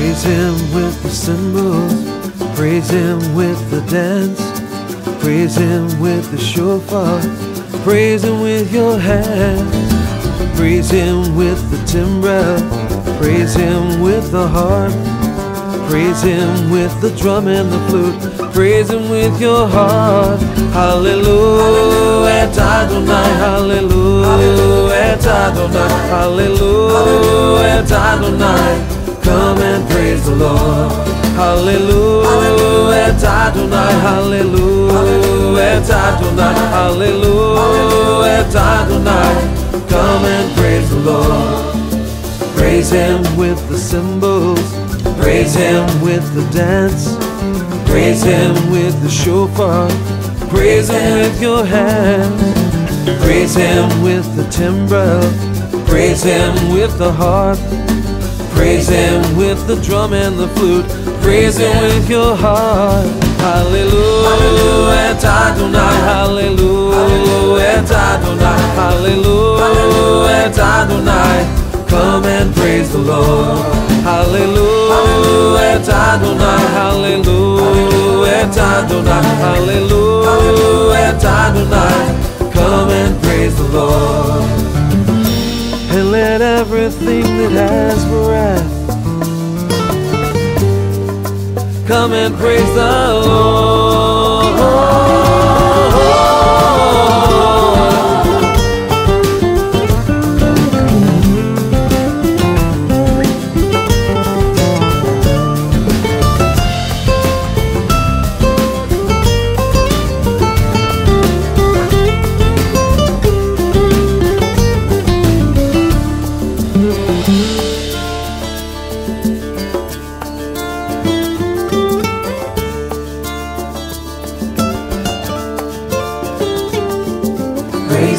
Praise Him with the cymbals, praise Him with the dance, praise Him with the shofar, praise Him with your hands, praise Him with the timbrel, praise Him with the harp, praise Him with the drum and the flute, praise Him with your heart. Hallelu et, Adonai, Hallelu et, Adonai, Hallelu et, Adonai. Come and praise the Lord. Hallelu et, Adonai, Hallelu et, Adonai, Hallelu et, Adonai. Come and praise the Lord. Praise Him with the cymbals, praise Him with the dance, praise Him with the shofar, praise Him with your hands, praise Him with the timbrel, praise Him with the harp. Praise Him with the drum and the flute. Praise Him with your heart. Hallelu et, Adonai, Hallelu et, Adonai, Hallelu et, Adonai. Come and praise the Lord. Hallelu et, Adonai, Hallelu et, Adonai, Hallelu et, Adonai. Come and praise the Lord everything that has breath come and praise the Lord.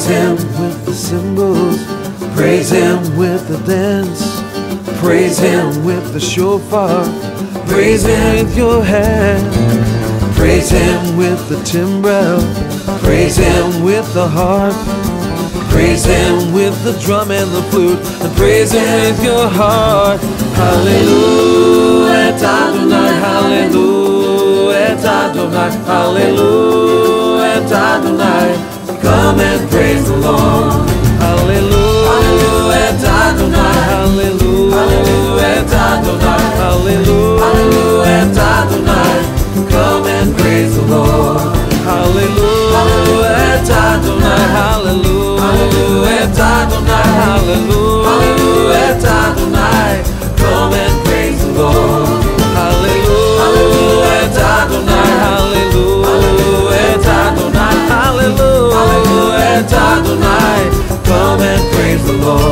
Praise Him with the cymbals, praise Him with the dance, praise Him with the shofar, praise Him with your hand, praise Him with the timbrel, praise Him with the harp, praise Him with the drum and the flute, and praise Him with your heart. Hallelu et, Adonai, Hallelu et, Adonai, Hallelu et, praise the Lord. the Lord.